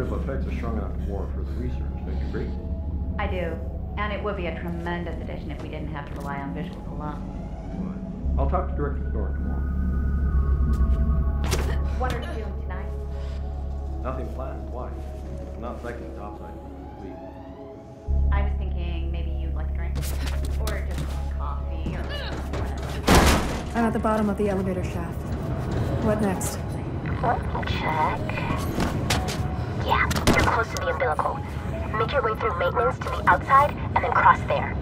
medical effects are strong enough more for the research. Don't you agree? I do. And it would be a tremendous addition if we didn't have to rely on visuals alone. Fine. I'll talk to Director Thorne tomorrow. What are you doing tonight? Nothing planned. Why? I'm not psyching topside. Please. I was thinking maybe you'd like a drink. Or just coffee or whatever. I'm at the bottom of the elevator shaft. What next? Let me check. Yeah, you're close to the umbilical. Make your way through maintenance to the outside and then cross there.